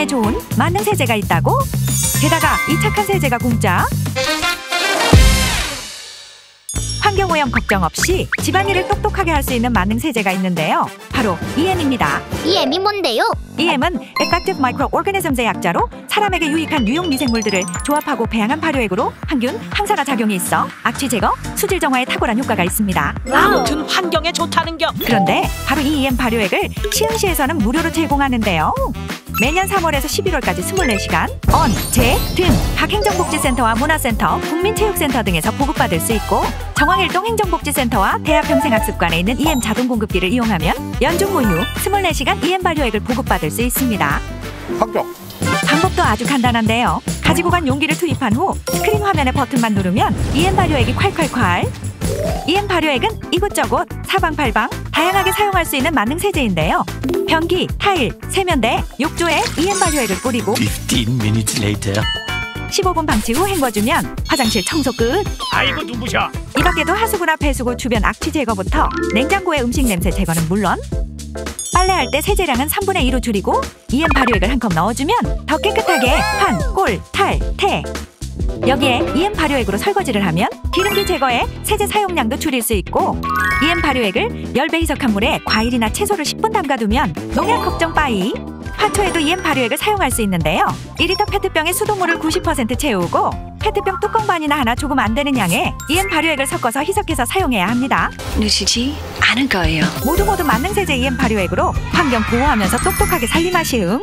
건강에 좋은 만능 세제가 있다고? 게다가 이 착한 세제가 공짜? 환경오염 걱정 없이 집안일을 똑똑하게 할 수 있는 만능 세제가 있는데요. 바로 EM입니다. EM이 뭔데요? EM은 Effective Microorganisms의 약자로 사람에게 유익한 유용 미생물들을 조합하고 배양한 발효액으로 항균, 항산화 작용이 있어 악취 제거, 수질 정화에 탁월한 효과가 있습니다. 아무튼 환경에 좋다는 겨. 그런데 바로 이 EM 발효액을 시흥시에서는 무료로 제공하는데요. 매년 3월에서 11월까지 24시간 언, 제, 등각 행정복지센터와 문화센터, 국민체육센터 등에서 보급받을 수 있고 정황일동 행정복지센터와 대학평생학습관에 있는 EM 자동 공급기를 이용하면 연중 무휴 24시간 EM 발효액을 보급받을 수 있습니다. 합격. 방법도 아주 간단한데요. 가지고 간 용기를 투입한 후 스크린 화면의 버튼만 누르면 EM 발효액이 콸콸콸. EM 발효액은 이곳저곳 사방팔방 다양하게 사용할 수 있는 만능 세제인데요. 변기, 타일, 세면대, 욕조에 EM 발효액을 뿌리고 15 minutes later. 15분 방치 후 헹궈주면 화장실 청소 끝. 아이고 누구셔? 이 밖에도 하수구나 배수구 주변 악취 제거부터 냉장고의 음식 냄새 제거는 물론 빨래할 때 세제량은 3분의 2로 줄이고 EM 발효액을 한 컵 넣어주면 더 깨끗하게 환, 꼴, 탈, 태 여기에 EM 발효액으로 설거지를 하면 기름기 제거에 세제 사용량도 줄일 수 있고 EM 발효액을 열배 희석한 물에 과일이나 채소를 10분 담가두면 농약 걱정 빠이. 화초에도 EM 발효액을 사용할 수 있는데요. 1리터 페트병에 수돗물을 90% 채우고 페트병 뚜껑 반이나 하나 조금 안 되는 양에 EM 발효액을 섞어서 희석해서 사용해야 합니다. 놓치지 않을 거예요. 모두 모두 만능 세제 EM 발효액으로 환경 보호하면서 똑똑하게 살림하시음